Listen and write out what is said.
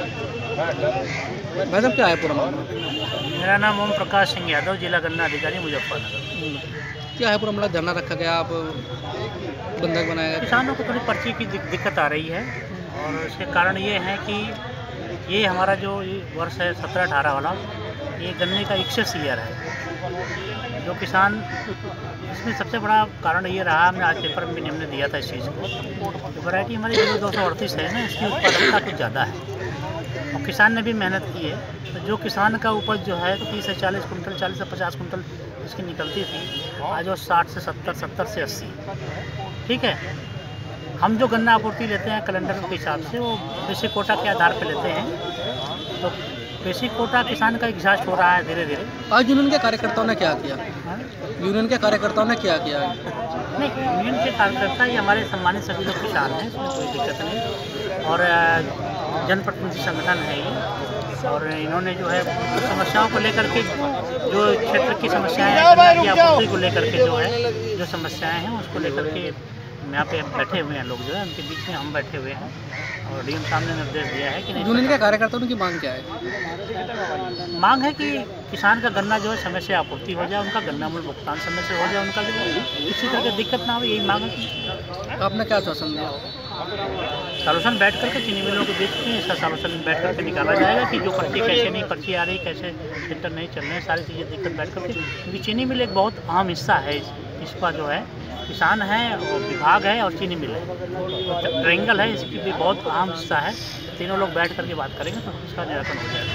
भाई साहब क्या है पूरा मामला? मेरा नाम ओम प्रकाश सिंह यादव जिला गन्ना अधिकारी मुजफ्फरनगर। क्या है पूरा मामला? धरना रखा गया आप बंधक बनाया गया? किसानों को थोड़ी पर्ची की दिक्कत आ रही है और इसके कारण ये है कि ये हमारा जो वर्ष है सत्रह अठारह वाला ये गन्ने का इक्सेस ईयर है। जो किसान इसमें सबसे बड़ा कारण ये रहा हमने आज पेपर में हमने दिया था इस चीज़ को वैरायटी हमारी जो दो सौ अड़तीस है ना इसकी उत्पादकता कुछ ज़्यादा है। किसान ने भी मेहनत की है। तो जो किसान का उपज जो है तीस से चालीस कुंटल चालीस से पचास कुंटल उसकी निकलती थी। आज वो साठ से सत्तर सत्तर से अस्सी। ठीक है? हम जो गन्ना आपूर्ति लेते हैं कैलेंडर के हिसाब से वो बेसिक कोटा के आधार पर लेते हैं। तो बेसिक कोटा किसान का एग्जॉस्ट हो रहा है धीरे धीरे आज यूनियन के कार्यकर्ताओं ने क्या किया? हाँ? यूनियन के कार्यकर्ताओं ने क्या किया? नहीं यूनियन के कार्यकर्ता ये हमारे सम्मानित सभी लोग किसान हैं इसमें कोई दिक्कत नहीं। और जनप्रतिनिधि संगठन है ये। और इन्होंने जो है समस्याओं को लेकर के जो क्षेत्र की समस्याएँ हैं आपूर्ति को लेकर के जो है जो समस्याएँ हैं उसको लेकर के यहाँ पे बैठे हुए हैं लोग जो है। उनके बीच में हम बैठे हुए हैं और डीएम साहब ने निर्देश दिया है कि नहीं यूनियन के कार्यकर्ताओं की मांग क्या है? मांग है कि किसान का गन्ना जो है समय से आपूर्ति हो जाए उनका गन्ना मूल्य भुगतान समय से हो जाए उनका जो किसी तरह की दिक्कत ना हो यही मांग है। आपने क्या आश्वासन दिया सॉल्यूशन बैठ करके चीनी मिलों को बीच में इसका सॉल्यूशन बैठ करके निकाला जाएगा कि जो पर्ची कैसे नहीं पर्ची आ रही कैसे फ़िल्टर नहीं चल रहे हैं सारी चीज़ें दिक्कत बैठ करके। क्योंकि चीनी मिल एक बहुत अहम हिस्सा है इस, इसका जो है किसान है और विभाग है और चीनी मिल है। ट्रेंगल है इसकी भी बहुत अहम हिस्सा है। तीनों लोग बैठ करके बात करेंगे तो इसका निराकरण हो जाएगा।